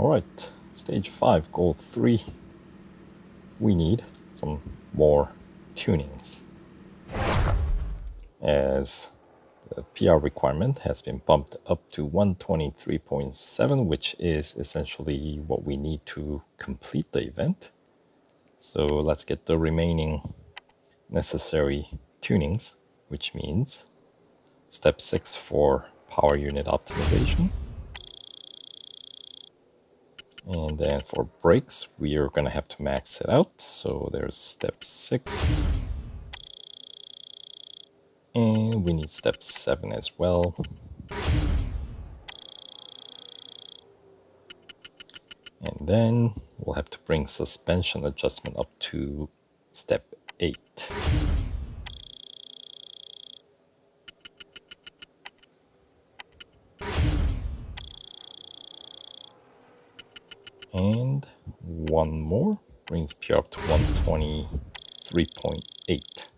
Alright, stage 5, goal 3. We need some more tunings. As the PR requirement has been bumped up to 123.7, which is essentially what we need to complete the event. So let's get the remaining necessary tunings, which means step 6 for power unit optimization. And then for brakes, we are going to have to max it out. So there's step 6. And we need step 7 as well. And then we'll have to bring suspension adjustment up to step 8. And one more brings PR up to 123.8.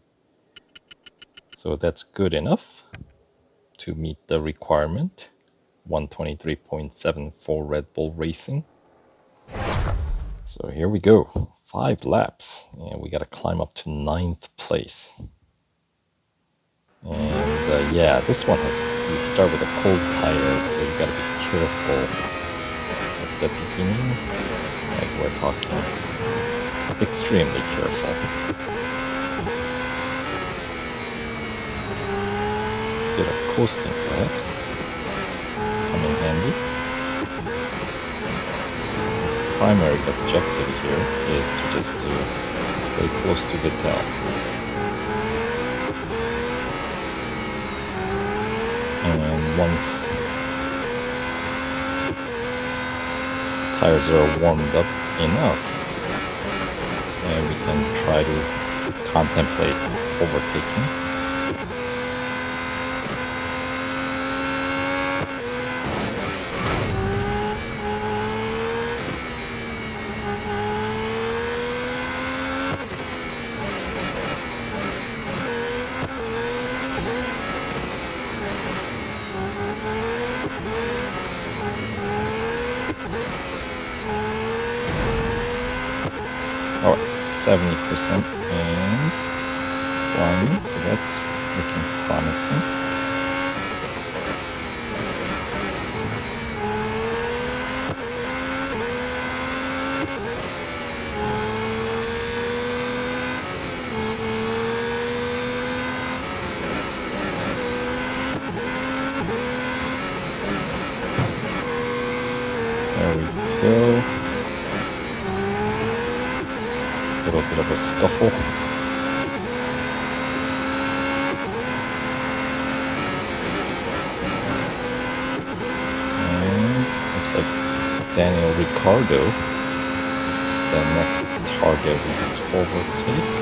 So that's good enough to meet the requirement. 123.7 for Red Bull Racing. So here we go, five laps, and we got to climb up to ninth place. And uh, yeah, this one has, we start with a cold tire, so you got to be careful the beginning. Like we're talking extremely careful. bit of coasting perhaps come in handy. His primary objective here is to just uh, stay close to Vettel. And once tires are warmed up enough, and we can try to contemplate overtaking. 70% and one, so that's looking promising. Scuffle. And looks like Daniel Ricciardo is the next target we have to overtake.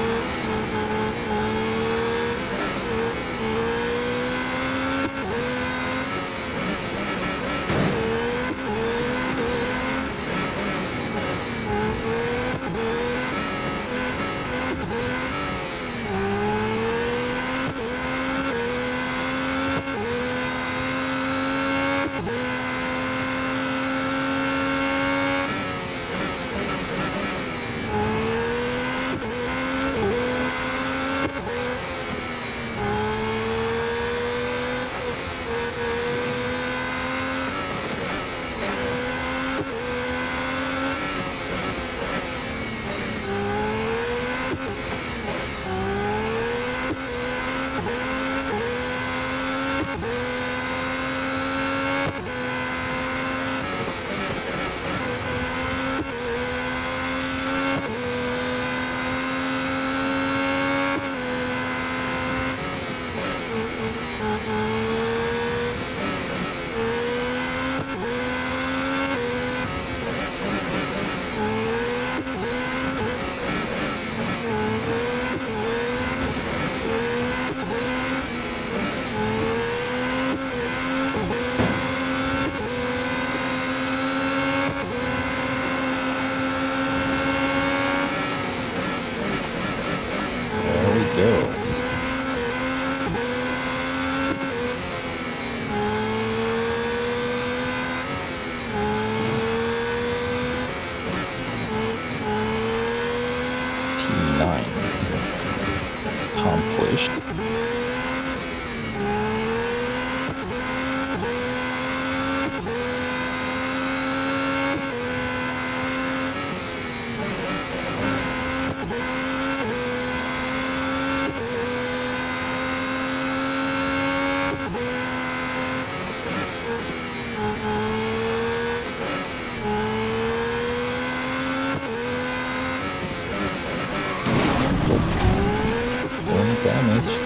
uh-huh. Finished. One realmente.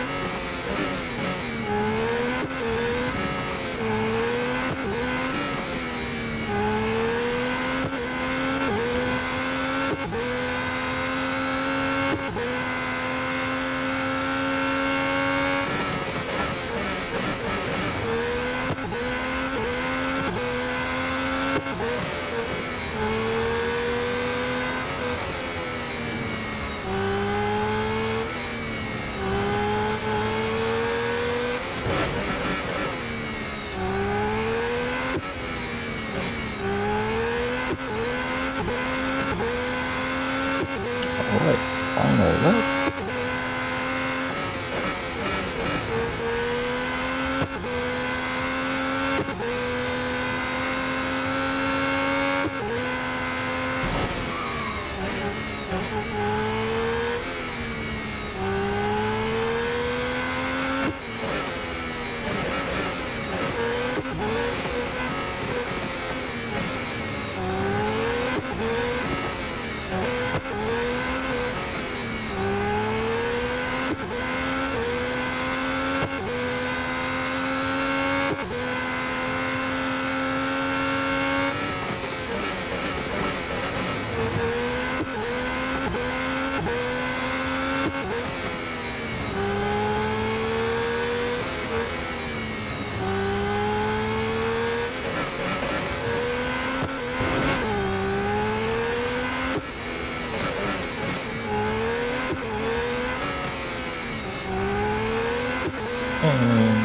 And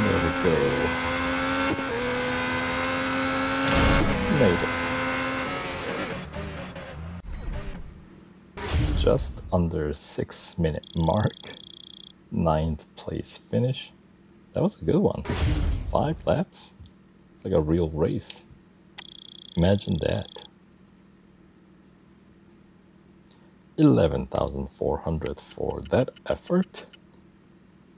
there we go. Made it. Just under six minute mark. Ninth place finish. That was a good one. Five laps. It's like a real race. Imagine that. 11,400 for that effort.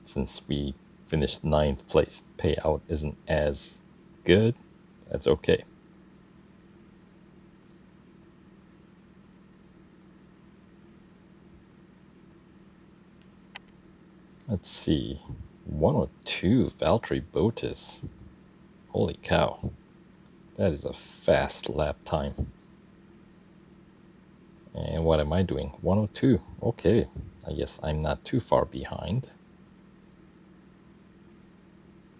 Since we finished ninth place, payout isn't as good. That's okay. Let's see. 102 Valtteri Bottas. Holy cow. That is a fast lap time. And what am I doing? 102. Okay. I guess I'm not too far behind.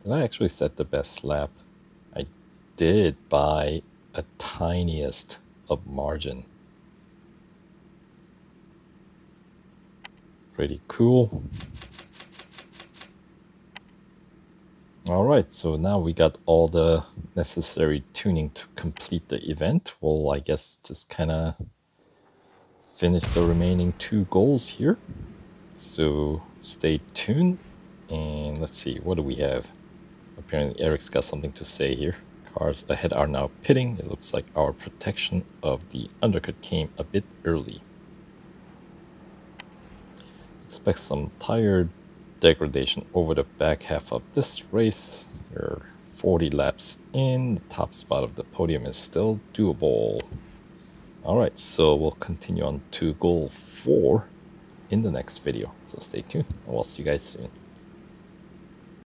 Did I actually set the best lap? I did by a tiniest of margin. Pretty cool. Alright, so now we got all the necessary tuning to complete the event. We'll, I guess, just kind of finish the remaining two goals here. So stay tuned and let's see, what do we have? Apparently Eric's got something to say here. Cars ahead are now pitting. It looks like our protection of the undercut came a bit early. Expect some tire degradation over the back half of this race. You're 40 laps in. The top spot of the podium is still doable. Alright, so we'll continue on to goal 4 in the next video. So stay tuned and we'll see you guys soon.